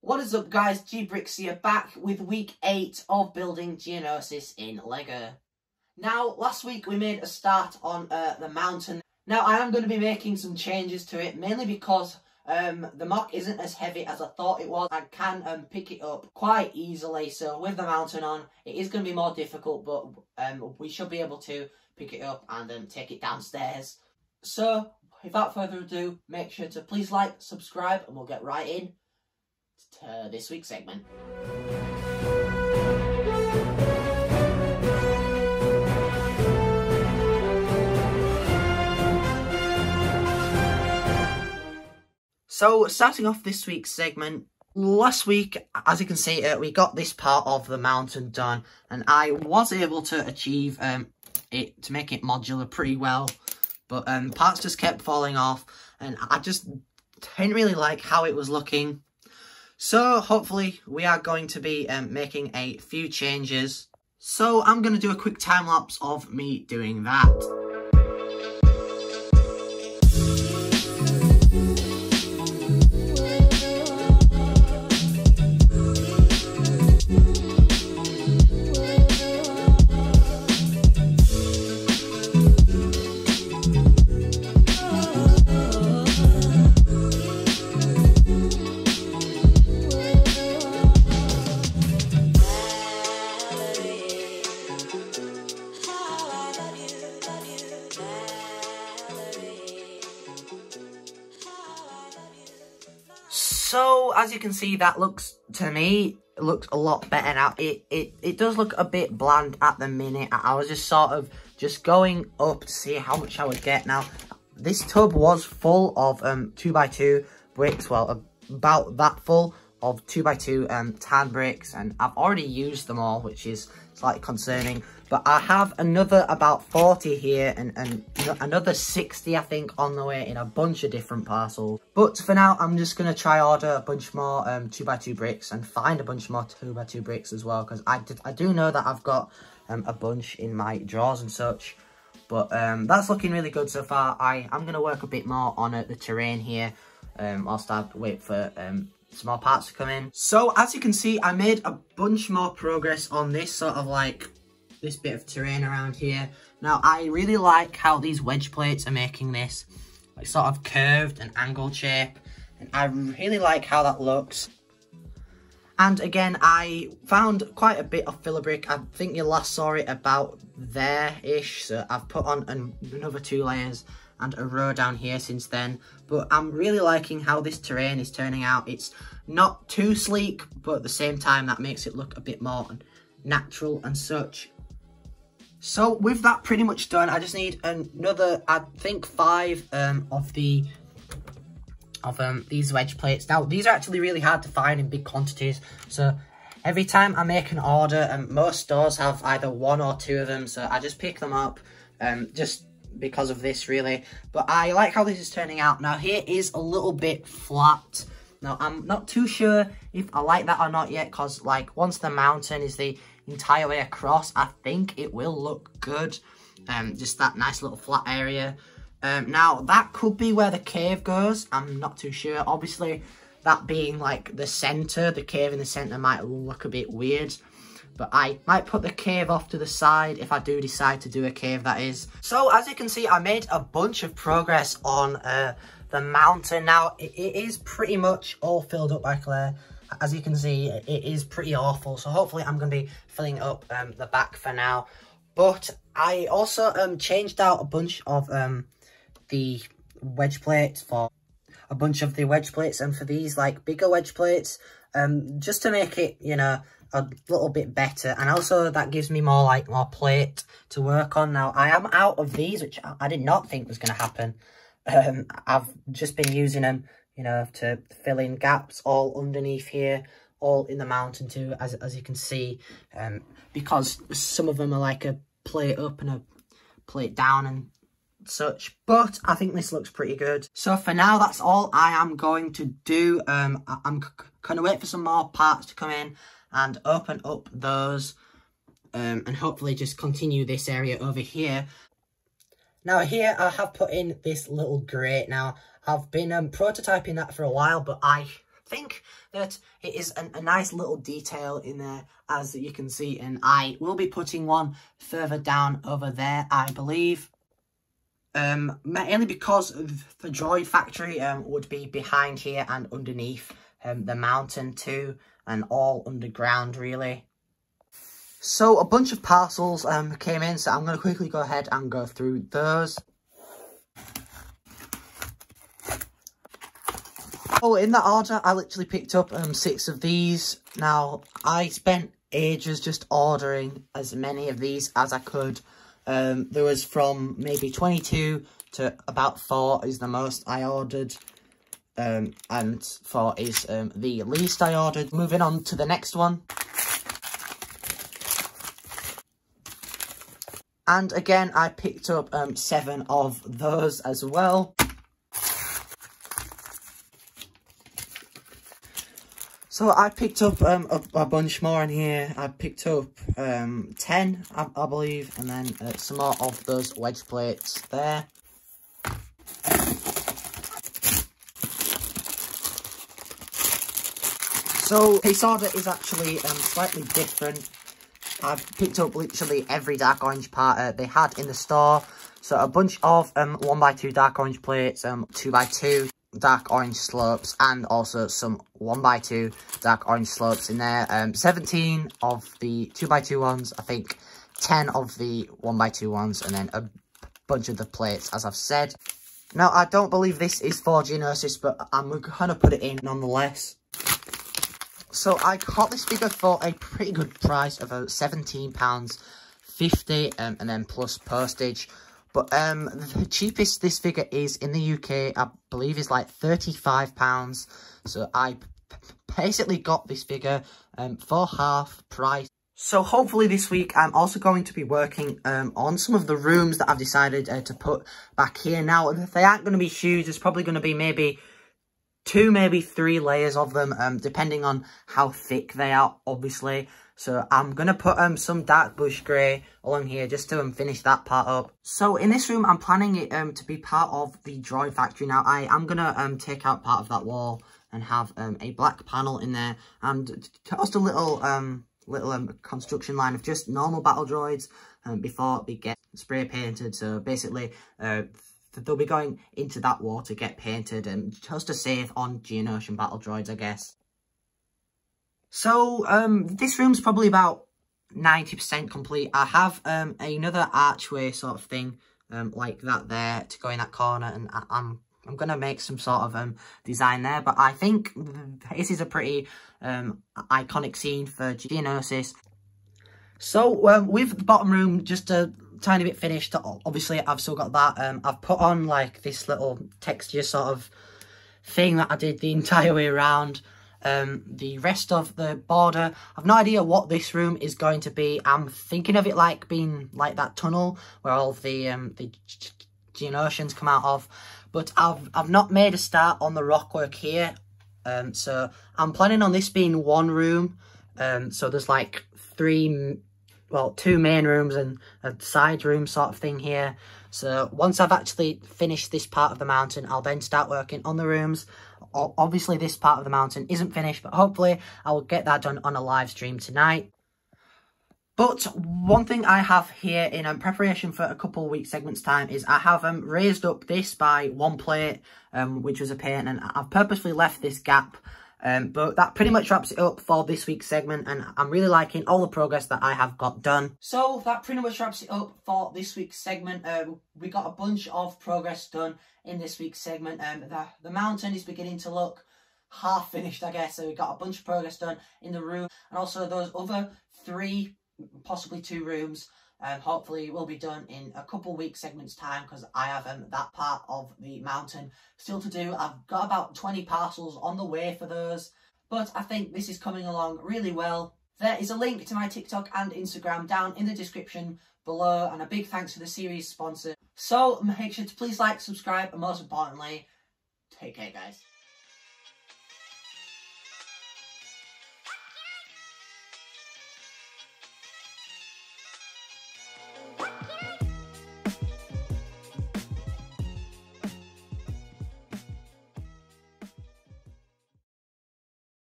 What is up guys, G-Bricks here back with week 8 of building Geonosis in LEGO. Now, last week we made a start on uh, the mountain. Now, I am going to be making some changes to it, mainly because um, the MOC isn't as heavy as I thought it was. I can um, pick it up quite easily, so with the mountain on, it is going to be more difficult, but um, we should be able to pick it up and um, take it downstairs. So, without further ado, make sure to please like, subscribe, and we'll get right in to this week's segment. So, starting off this week's segment, last week, as you can see, uh, we got this part of the mountain done, and I was able to achieve um, it, to make it modular pretty well, but um, parts just kept falling off, and I just didn't really like how it was looking. So hopefully we are going to be um, making a few changes. So I'm going to do a quick time lapse of me doing that. So, as you can see, that looks, to me, looks a lot better now. It, it, it does look a bit bland at the minute. I was just sort of just going up to see how much I would get. Now, this tub was full of um 2x2 bricks, well, about that full of 2x2 um, tan bricks, and I've already used them all, which is slightly concerning. But I have another about 40 here and, and another 60, I think, on the way in a bunch of different parcels. But for now, I'm just going to try order a bunch more um, 2x2 bricks and find a bunch more 2x2 bricks as well. Because I, I do know that I've got um, a bunch in my drawers and such. But um, that's looking really good so far. I, I'm going to work a bit more on uh, the terrain here um, whilst I wait for um, some more parts to come in. So as you can see, I made a bunch more progress on this sort of like this bit of terrain around here. Now, I really like how these wedge plates are making this like sort of curved and angled shape. And I really like how that looks. And again, I found quite a bit of filler brick. I think you last saw it about there-ish. So I've put on an another two layers and a row down here since then. But I'm really liking how this terrain is turning out. It's not too sleek, but at the same time, that makes it look a bit more natural and such. So with that pretty much done, I just need another, I think five um, of the of um, these wedge plates. Now, these are actually really hard to find in big quantities. So every time I make an order, and um, most stores have either one or two of them, so I just pick them up um, just because of this, really. But I like how this is turning out. Now, here is a little bit flat. Now, I'm not too sure if I like that or not yet, because, like, once the mountain is the entire way across, I think it will look good. Um, just that nice little flat area. Um, now, that could be where the cave goes. I'm not too sure. Obviously, that being like the centre, the cave in the centre might look a bit weird. But I might put the cave off to the side if I do decide to do a cave, that is. So, as you can see, I made a bunch of progress on uh, the mountain. Now, it, it is pretty much all filled up by clay as you can see, it is pretty awful. So hopefully I'm going to be filling up um, the back for now. But I also um, changed out a bunch of um, the wedge plates for a bunch of the wedge plates. And for these like bigger wedge plates, um, just to make it, you know, a little bit better. And also that gives me more like more plate to work on. Now I am out of these, which I did not think was going to happen. Um, I've just been using them you know, to fill in gaps all underneath here, all in the mountain too, as, as you can see, um, because some of them are like a plate up and a plate down and such, but I think this looks pretty good. So for now, that's all I am going to do. Um, I going to wait for some more parts to come in and open up those um, and hopefully just continue this area over here. Now here I have put in this little grate. Now I've been um, prototyping that for a while, but I think that it is an, a nice little detail in there as you can see and I will be putting one further down over there I believe um, mainly because the droid factory um, would be behind here and underneath um, the mountain too and all underground really so a bunch of parcels um, came in so I'm going to quickly go ahead and go through those Oh, in that order, I literally picked up um, six of these. Now, I spent ages just ordering as many of these as I could. Um, there was from maybe 22 to about 4 is the most I ordered. Um, and 4 is um, the least I ordered. Moving on to the next one. And again, I picked up um, 7 of those as well. So I picked up um, a, a, bunch more in here. I picked up um, 10, I, I believe, and then uh, some more of those wedge plates there. So this is actually um, slightly different. I've picked up literally every dark orange part they had in the store. So a bunch of um, 1x2 dark orange plates, um, 2x2 dark orange slopes and also some 1x2 dark orange slopes in there. Um, 17 of the 2x2 ones, I think 10 of the 1x2 ones, and then a bunch of the plates, as I've said. Now, I don't believe this is for Geonosis, but I'm going to put it in nonetheless. So, I got this figure for a pretty good price of about £17.50, um, and then plus postage. But um, the cheapest this figure is in the UK, I believe, is like £35. So I basically got this figure um, for half price. So hopefully this week I'm also going to be working um, on some of the rooms that I've decided uh, to put back here. Now, if they aren't going to be huge. It's probably going to be maybe two, maybe three layers of them, um, depending on how thick they are, obviously. So I'm going to put um some dark bluish grey along here just to um, finish that part up. So in this room, I'm planning it um to be part of the droid factory. Now, I am going to um take out part of that wall and have um a black panel in there and just a little um little um, construction line of just normal battle droids um, before they get spray painted. So basically, uh, they'll be going into that wall to get painted and just to save on Geonosian battle droids, I guess. So, um, this room's probably about 90% complete. I have um, another archway sort of thing um, like that there to go in that corner and I am I'm going to make some sort of um, design there. But I think this is a pretty um, iconic scene for Geonosis. So um, with the bottom room, just a tiny bit finished. Obviously, I've still got that. Um, I've put on like this little texture sort of thing that I did the entire way around um, the rest of the border. I've no idea what this room is going to be. I'm thinking of it like being like that tunnel where all the um, the Geonosians come out of. But I've I've not made a start on the rock work here. Um, so I'm planning on this being one room. Um, so there's like three, well, two main rooms and a side room sort of thing here. So once I've actually finished this part of the mountain, I'll then start working on the rooms obviously this part of the mountain isn't finished, but hopefully I will get that done on a live stream tonight. But one thing I have here in um, preparation for a couple of weeks segments time is I have um, raised up this by one plate, um, which was a paint, and I've purposely left this gap um, but that pretty much wraps it up for this week's segment and I'm really liking all the progress that I have got done. So that pretty much wraps it up for this week's segment. Uh, we got a bunch of progress done in this week's segment. Um, the, the mountain is beginning to look half finished, I guess. So we got a bunch of progress done in the room and also those other three, possibly two rooms um, hopefully will be done in a couple weeks segments time because I have um, that part of the mountain still to do. I've got about 20 parcels on the way for those, but I think this is coming along really well. There is a link to my TikTok and Instagram down in the description below and a big thanks to the series sponsor. So make sure to please like, subscribe and most importantly, take care guys.